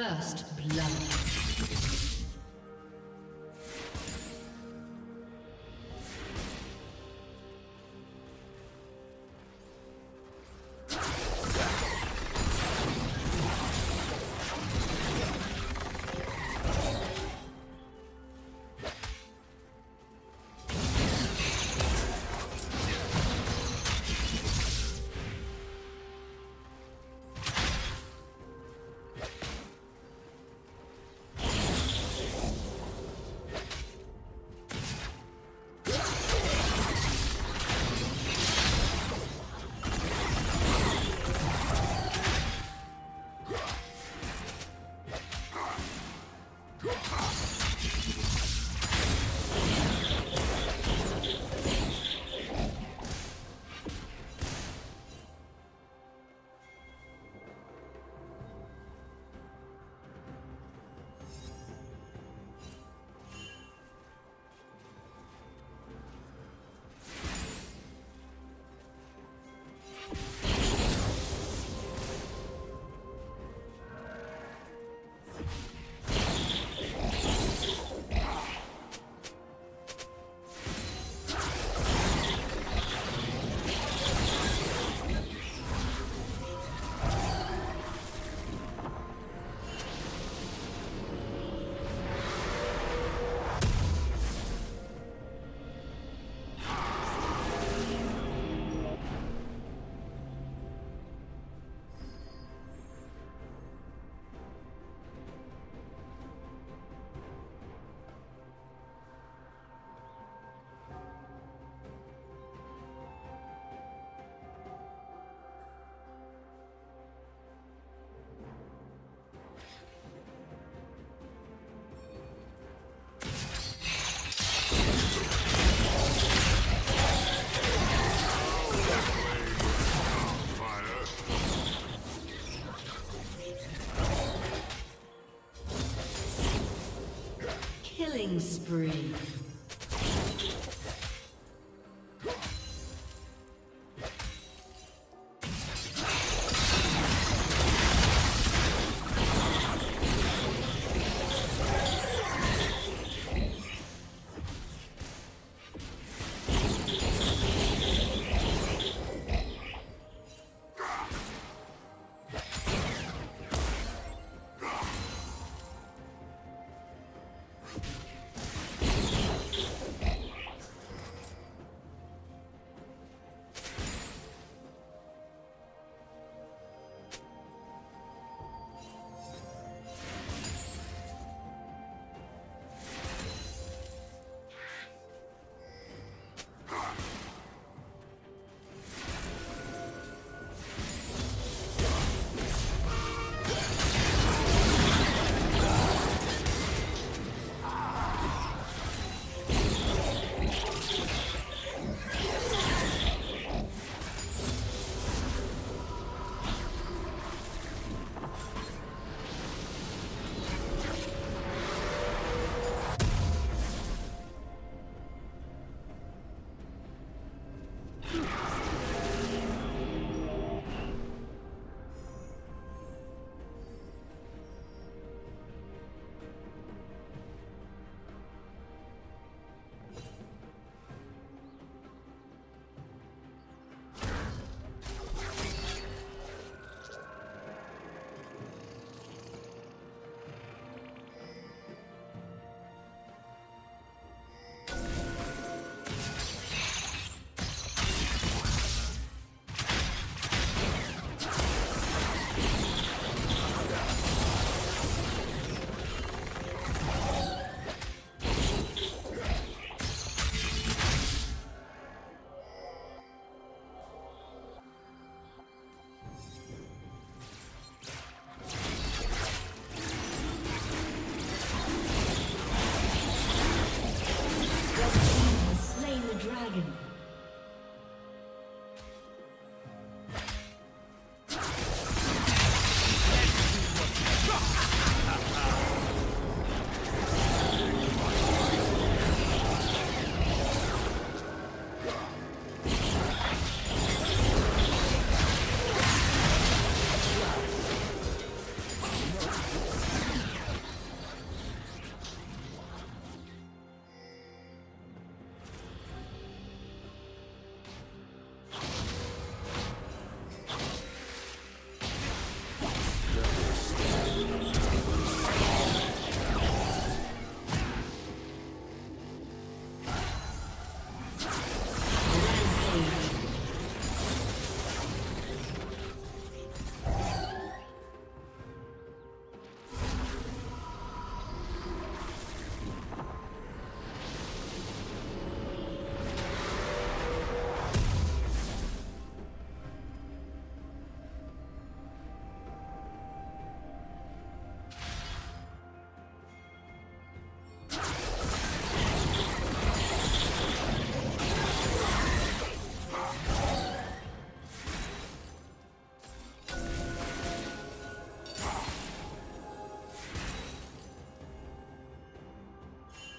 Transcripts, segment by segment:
First blood. Killing spree.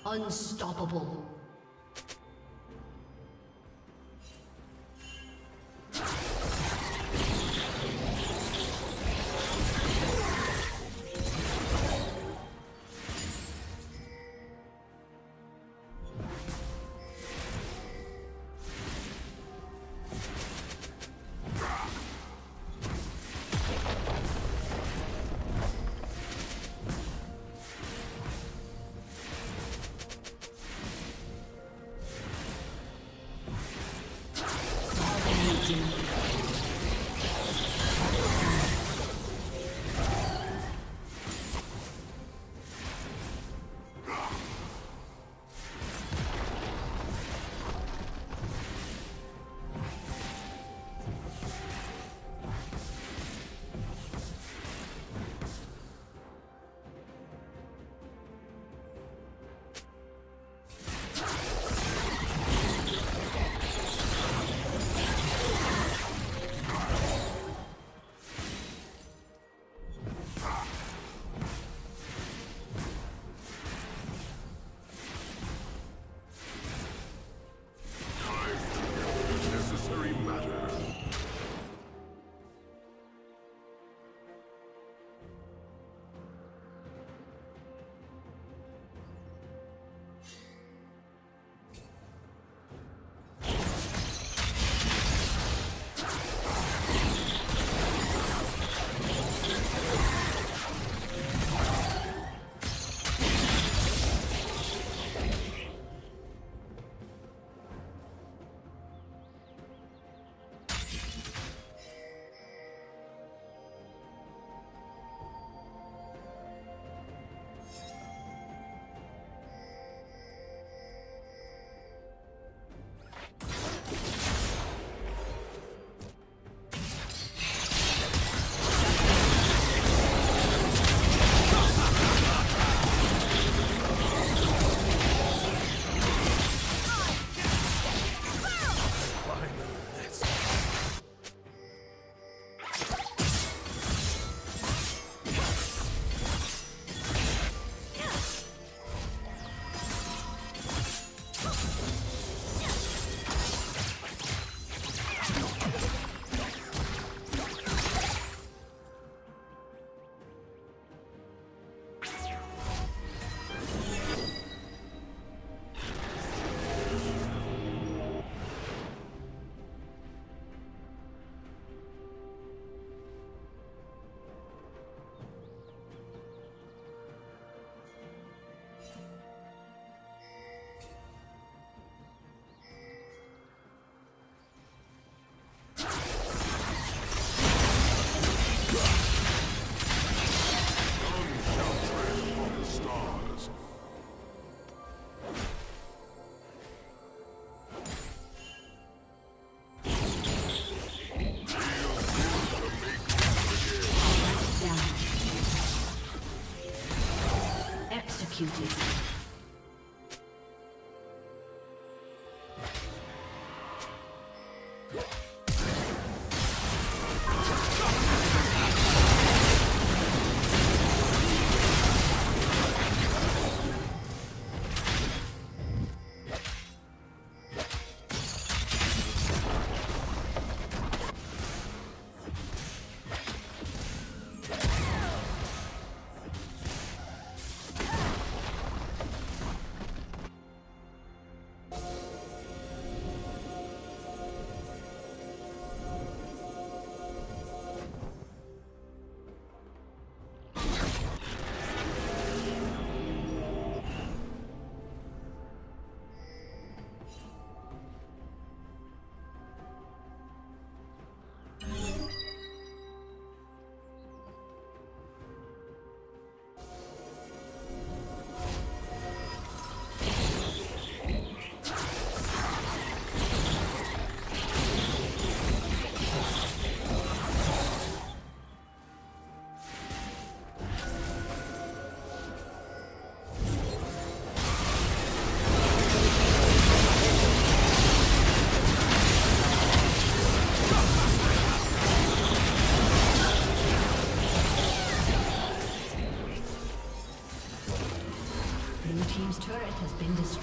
Unstoppable.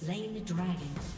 Slain the dragon.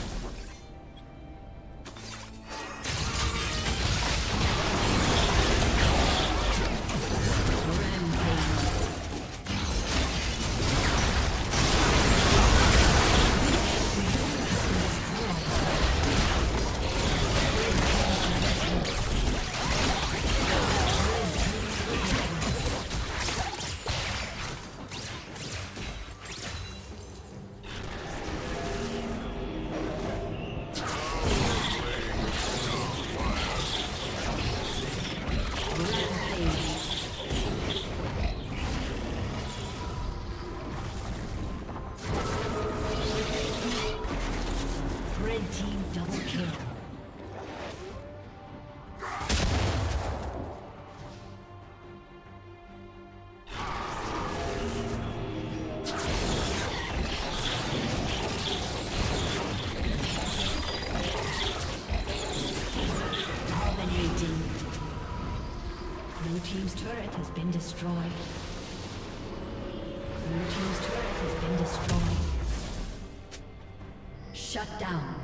Shut down.